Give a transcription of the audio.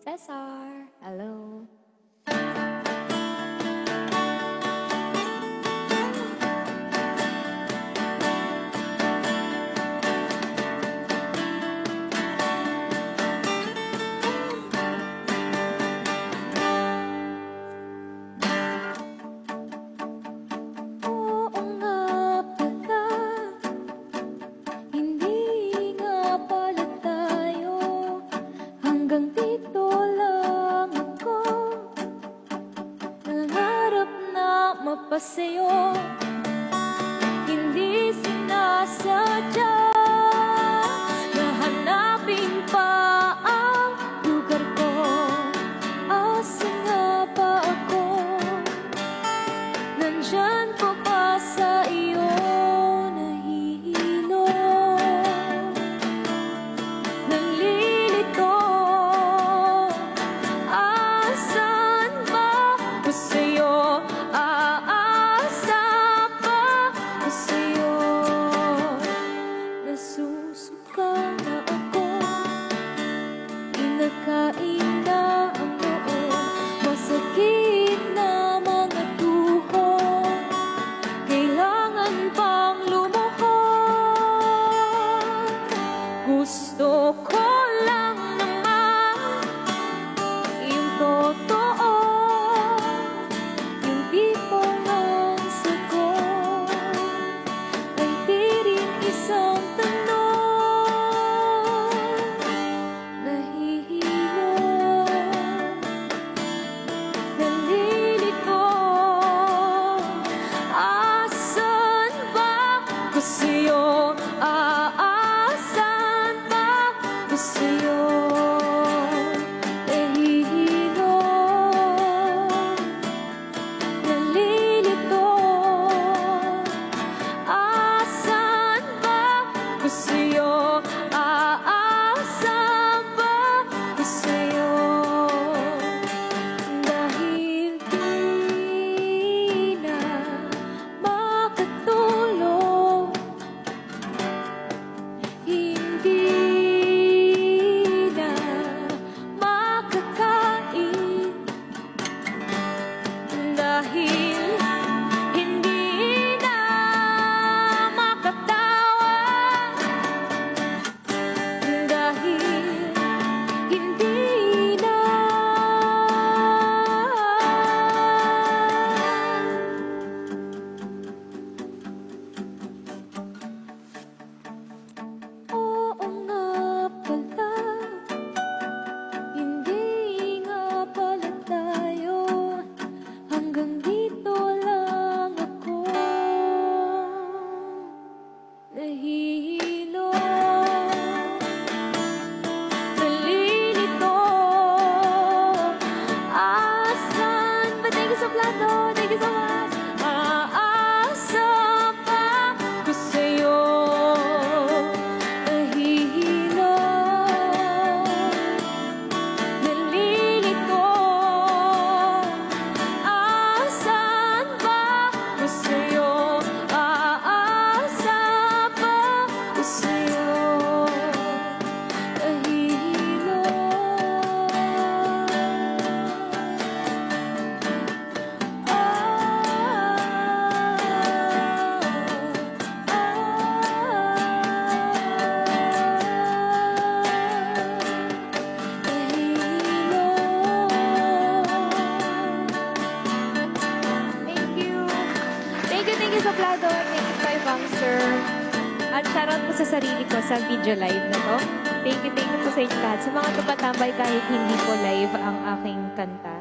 Cesar. Hello. pa sa'yo Hindi sinasadya See. Suplado, thank you kay Ma'am Sir. At shoutout po sa sarili ko sa video live na to. Thank you, thank you po sa inyo lahat. Sa mga tumatambay kahit hindi po live ang aking kanta.